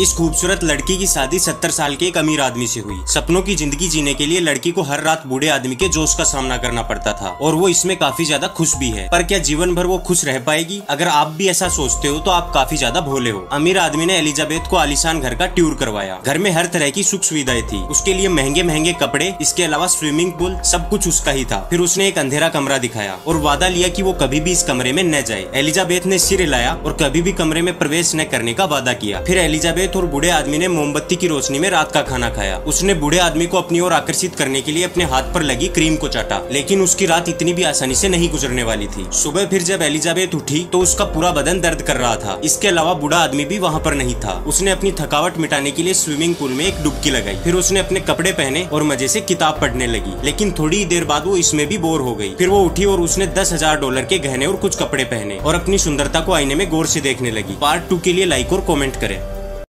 इस खूबसूरत लड़की की शादी सत्तर साल के एक अमीर आदमी से हुई। सपनों की ज़िंदगी जीने के लिए लड़की को हर रात बूढ़े आदमी के जोश का सामना करना पड़ता था। और वो इसमें काफ़ी ज़्यादा खुश भी है। पर क्या जीवन भर वो खुश रह पाएगी? अगर आप भी ऐसा सोचते हो तो आप काफ़ी ज़्यादा भोले हो। अमीर आदमी ने एलिजाबेथ को आलिशान घर का टूर करवाया। घर में हर तरह की सुख सुविधाएँ थी। उसके लिए महँगे महँगे कपड़े, इसके अलावा स्विमिंग पूल, सब कुछ उसका ही था। फिर उसने एक अंधेरा कमरा दिखाया और वादा लिया की वो कभी भी इस कमरे में न जाए। एलिजाबेथ ने सिर हिलाया और कभी भी कमरे में प्रवेश न करने का वादा किया। फिर एलिजाबेथ और बूढ़े आदमी ने मोमबत्ती की रोशनी में रात का खाना खाया। उसने बूढ़े आदमी को अपनी ओर आकर्षित करने के लिए अपने हाथ पर लगी क्रीम को चाटा, लेकिन उसकी रात इतनी भी आसानी से नहीं गुजरने वाली थी। सुबह फिर जब एलिजाबेथ उठी तो उसका पूरा बदन दर्द कर रहा था। इसके अलावा बूढ़ा आदमी भी वहाँ पर नहीं था। उसने अपनी थकावट मिटाने के लिए स्विमिंग पूल में एक डुबकी लगाई। फिर उसने अपने कपड़े पहने और मज़े से किताब पढ़ने लगी, लेकिन थोड़ी देर बाद वो इसमें भी बोर हो गई। फिर वो उठी और उसने दस हज़ार डॉलर के गहने और कुछ कपड़े पहने और अपनी सुंदरता को आईने में गौर से देखने लगी। पार्ट टू के लिए लाइक और कॉमेंट करें।